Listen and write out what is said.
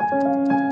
Música